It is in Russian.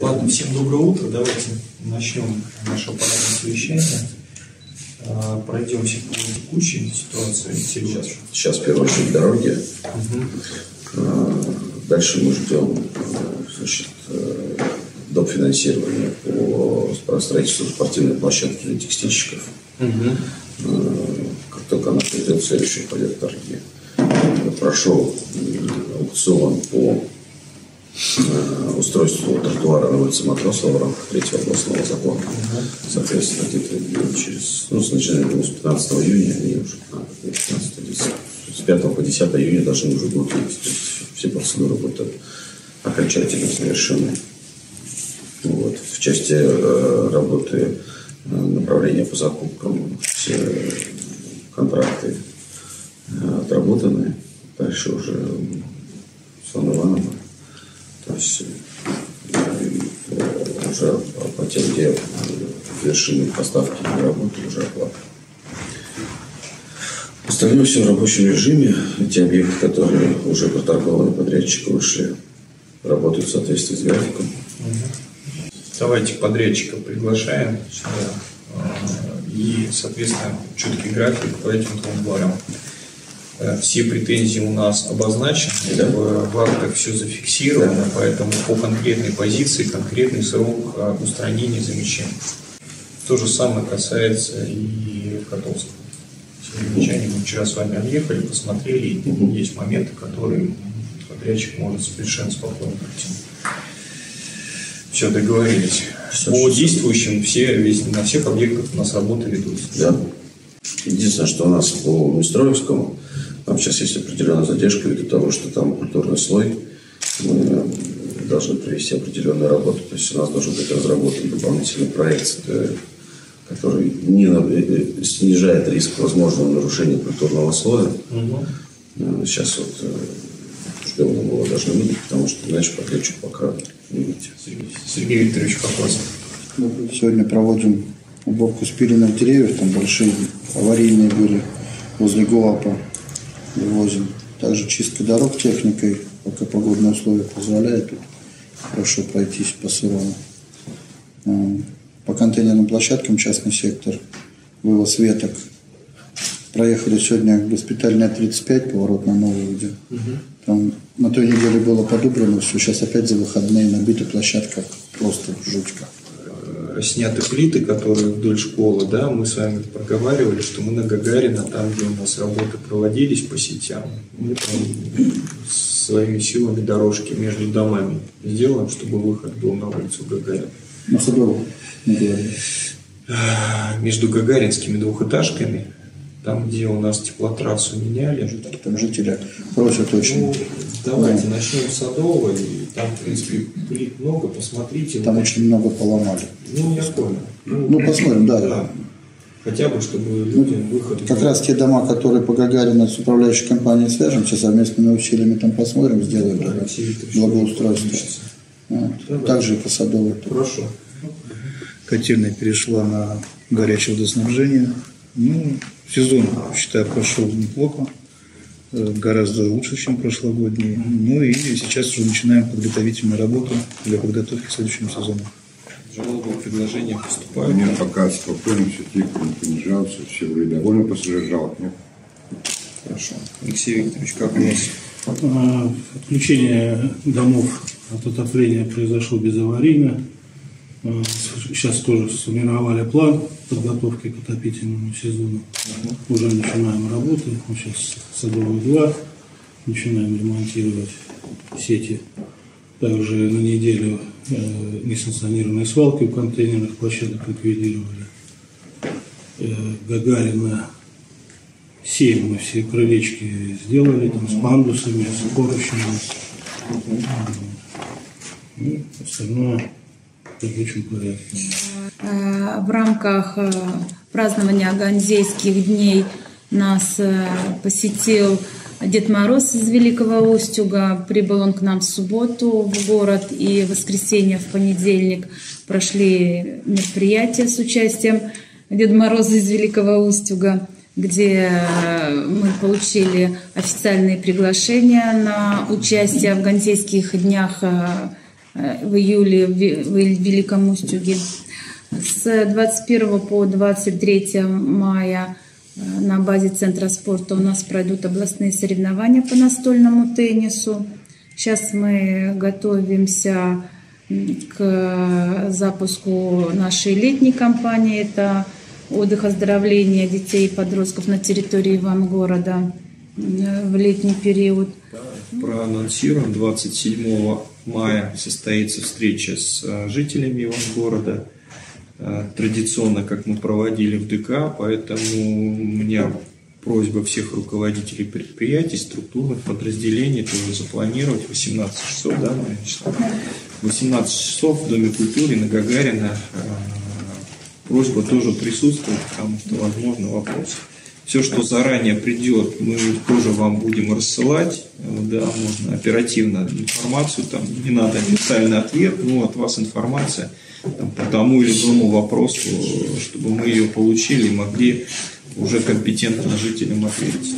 Ладно, всем доброе утро. Давайте начнем наше аппаратное совещание. А, Пройдемся по текущей ситуации. Сейчас, сейчас в первую очередь дороги. А, Дальше мы ждем значит, э, доп. финансирования по строительству спортивной площадки для текстильщиков. Э, Как только она придет, следующий пойдет торги. Прошел аукцион по устройству тротуара на улице Матросова в рамках третьего областного закона. Соответственно, где-то через, ну, с начиная думаю, с 15 июня, они уже а, 15, 10, с 5 по 10 июня должны уже будут есть. То есть все процедуры будут окончательно завершены. Вот. В части э, работы э, направления по закупкам все контракты э, отработаны. Дальше уже м, Сан Иваново. То есть э, уже по, по тем, где э, завершены поставки и работы, уже оплата. Остальное все в рабочем режиме. Те объекты, которые уже проторгованы подрядчика, вышли, работают в соответствии с графиком. Давайте подрядчика приглашаем сюда. А, И, соответственно, четкий график по этим двум барам. Э, Все претензии у нас обозначены, Да. в, в актах все зафиксировано, поэтому по конкретной позиции конкретный срок а, устранения замечаний. То же самое касается и Котовского. Все замечания мы вчера с вами отъехали, посмотрели, и есть моменты, которые подрядчик может совершенно спокойно пройти. Все, договорились. Всё, По действующим все, весь, на всех объектах у нас работы ведутся. Да. Единственное, что у нас по Мистроевскому, там сейчас есть определенная задержка ввиду того, что там культурный слой, мы должны провести определенную работу. То есть у нас должен быть разработан дополнительный проект, э, который не э, э, снижает риск возможного нарушения культурного слоя. Э, Сейчас вот э, ждем его должны видеть, потому что иначе подрядчик пока не выйти. Сергей Викторович Кокосов. Сегодня проводим уборку спиленных деревьев, там большие аварийные были возле ГУАПа вывозим. Также чистка дорог техникой, пока погодные условия позволяют, тут хорошо пройтись по сырому. А, По контейнерным площадкам частный сектор, вывоз веток. Проехали сегодня госпитальная 35, поворот на новую где. Там на той неделе было подубрано все, сейчас опять за выходные набита площадка, просто жутко. Э, Сняты плиты, которые вдоль школы, да, мы с вами проговаривали, что мы на Гагарина, там, где у нас работы проводились по сетям, мы там своими силами дорожки между домами сделаем, чтобы выход был на улицу Гагарина. На говорили. Э, Между гагаринскими двухэтажками, там, где у нас теплотрассу меняли, Там жители просят очень. Ну, давайте начнем с Садового, и там, в принципе, плит много, посмотрите. Там очень много поломали. Ну, я понял. Ну, посмотрим, да. Да. Хотя бы, чтобы людям выход... Как раз те дома, которые по Гагарину с управляющей компанией свяжемся, совместными усилиями там посмотрим, сделаем да, благоустройство. Вот. Также и по Садовой. Хорошо. Котельная перешла на горячее водоснабжение. Ну, сезон, считаю, прошел неплохо, э, гораздо лучше, чем прошлогодний. Ну и сейчас уже начинаем подготовительную работу для подготовки к следующему сезону. Жалобы, предложения поступают. Нет, пока спокойно, все тихо, не жалуется, все вроде довольны после жалоб, нет? Хорошо. Алексей Викторович, как у нас? А, Отключение домов от отопления произошло безаварийно. А, Сейчас тоже сформировали план подготовки к отопительному сезону. Уже начинаем работы. Вот Сейчас Садовый 2. Начинаем ремонтировать сети. Также на неделю э, несанкционированные свалки у контейнерных площадок ликвидировали. Э, Гагарина 7 мы все крылечки сделали, там, с пандусами, с поручнями. Ну, остальное Э, В рамках э, празднования Ганзейских дней нас э, посетил Дед Мороз из Великого Устюга. Прибыл он к нам в субботу в город и в воскресенье, в понедельник прошли мероприятия с участием Деда Мороза из Великого Устюга, где мы получили официальные приглашения на участие в Ганзейских днях в июле в Великом Устюге. С 21 по 23 мая э, на базе Центра спорта у нас пройдут областные соревнования по настольному теннису. Сейчас мы готовимся к запуску нашей летней кампании. Это отдых оздоровления детей и подростков на территории Ивангорода м, в летний период. Проанонсируем, 27 мая состоится встреча с э, жителями Ивангорода. Э, Традиционно, как мы проводили в ДК, поэтому у меня просьба всех руководителей предприятий, структурных подразделений тоже запланировать 18 часов, да, Мария Вячеславовна? 18 часов в Доме культуры на Гагарина. Э, Просьба тоже присутствовать, потому что возможно вопросы. Все, что заранее придет, мы тоже вам будем рассылать. Да, можно оперативно информацию, там не надо официальный ответ, но от вас информация там, по тому или иному вопросу, чтобы мы ее получили и могли уже компетентно жителям ответить.